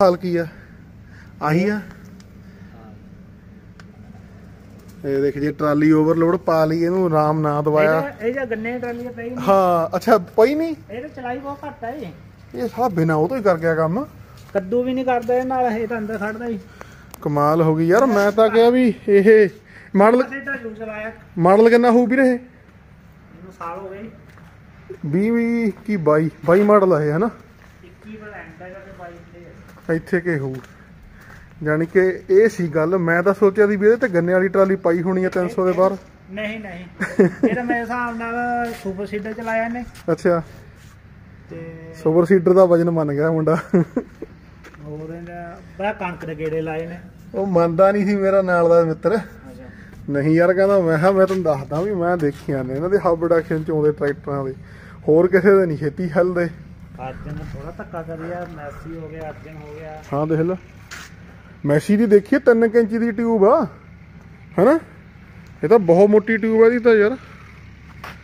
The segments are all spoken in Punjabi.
ਹਾਲ ਕੀ ਆ? ਆਹੀ ਆ? ਇਹ ਦੇਖ ਜੇ ਟਰਾਲੀ ਓਵਰਲੋਡ ਪਾ ਲਈ ਇਹਨੂੰ ਆਰਾਮ ਨਾ ਦਵਾਇਆ। ਇਹ ਇਹ ਜਾਂ ਗੰਨੇ ਦੀ ਟਰਾਲੀ ਪਈ ਨਹੀਂ। ਹਾਂ ਅੱਛਾ ਪਈ ਨਹੀਂ? ਇਹ ਤਾਂ ਚਲਾਈ ਬਹੁਤ ਘੱਟ ਹੈ ਇਹ। ਸਾਲਾ ਬਿਨਾ ਉਹ ਤੋਂ ਹੀ ਕਰ ਗਿਆ ਕੰਮ। ਕੱਦੂ ਵੀ ਨਹੀਂ ਕਰਦਾ ਇਹ ਨਾਲ ਇਹ ਤਾਂ ਅੰਦਰ ਖੜਦਾ ਹੀ। ਕਮਾਲ ਹੋ ਗਈ ਯਾਰ ਮੈਂ ਤਾਂ ਕਿਹਾ ਵੀ ਇਹ ਮਾਡਲ ਮਾਡਲ ਕਿੰਨਾ ਹੋਊ ਵੀਰੇ ਇਹ? ਇਹਨੂੰ ਸਾਲ ਹੋ ਗਏ। 20 ਵੀਹ ਕੀ 22 22 ਮਾਡਲ ਆ ਇਹ ਹਨਾ? 21 ਵਾਲਾ ਐਂਡ ਹੈਗਾ ਤੇ 22 ਤੇ। ਇੱਥੇ ਕੇ ਹੋਊ। ਜਾਣੀ ਕਿ ਇਹ ਸੀ ਗੱਲ ਮੈਂ ਤਾਂ ਸੋਚਿਆ ਸੀ ਵੀ ਇਹਦੇ ਤੇ ਗੰਨੇ ਵਾਲੀ ਟਰਾਲੀ ਪਾਈ ਹੋਣੀ ਆ 300 ਦੇ ਬਾਹਰ। ਨਹੀਂ ਨਹੀਂ। ਇਹ ਤਾਂ ਮੇਰੇ ਹਿਸਾਬ ਨਾਲ ਸੁਪਰ ਸੀਡਰ ਚਲਾਇਆ ਇਹਨੇ। ਅੱਛਾ। ਤੇ ਸੁਪਰ ਸੀਡਰ ਦਾ ਵਜਨ ਮੰਨ ਗਿਆ ਮੁੰਡਾ। ਹੋਰ ਇਹਨੇ ਬੜਾ ਕਣਕ ਦੇ ਗੇੜੇ ਲਾਏ ਨੇ। ਉਹ ਮੰਨਦਾ ਨਹੀਂ ਸੀ ਮੇਰਾ ਨਾਲ ਦਾ ਮਿੱਤਰ। ਨਹੀਂ ਯਾਰ ਕਹਿੰਦਾ ਮੈਂ ਕਿਹਾ ਮੈਂ ਤੁਹਾਨੂੰ ਦੱਸਦਾ ਵੀ ਮੈਂ ਦੇਖੀਆਂ ਨੇ। ਇਹਨਾਂ ਦੇ ਹਬ ਪ੍ਰੋਡਕਸ਼ਨ ਚ ਆਉਂਦੇ ਟਰੈਕਟਰਾਂ ਦੇ। ਹੋਰ ਕਿਸੇ ਦੇ ਨਹੀਂ ਛੇਤੀ ਹੱਲਦੇ। ਅਰਜਨ ਨੇ ਥੋੜਾ ਧੱਕਾ ਕਰਿਆ ਮੈਸੀ ਹੋ ਗਿਆ ਅਰਜਨ ਹੋ ਗਿਆ। ਹਾਂ ਦੇਖ ਲੈ। ਮੈਸੀ ਦੀ ਦੇਖੀਏ 3 ਇੰਚ ਦੀ ਟਿਊਬ ਆ। ਹੈਨਾ? ਇਹ ਤਾਂ ਬਹੁਤ ਮੋਟੀ ਟਿਊਬ ਆ ਇਹਦੀ ਤਾਂ ਯਾਰ।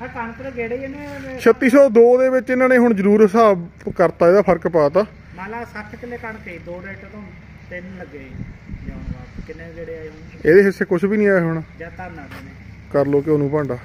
ਆ ਕਣਕ ਦੇ ਗੇੜੇ ਹੀ ਇਹਨੇ 3602 ਦੇ ਵਿੱਚ ਇਹਨਾਂ ਨੇ ਹੁਣ ਜ਼ਰੂਰ ਹਿਸਾਬ ਕਰਤਾ ਇਹਦਾ ਫ਼ਰਕ ਪਾਤਾ। ਮੰਨ ਲਾ 60 ਕਿੱਲੇ ਕਣਕ ਹੈ ਦੋ ਰੇਟ ਤੋਂ ਤਿੰਨ ਲੱਗੇ ਕਿੰਨੇ ਗੇੜੇ ਆਏ ਹੋਣਗੇ? ਇਹਦੇ ਹਿੱਸੇ ਕੁਝ ਵੀ ਨਹੀਂ ਆਇਆ ਹੁਣ। ਜਾਂ ਧਰਨਾ ਦੇ ਨੇ ਕਰ ਲੋ ਕਿ ਉਹਨੂੰ ਭਾਂਡਾ।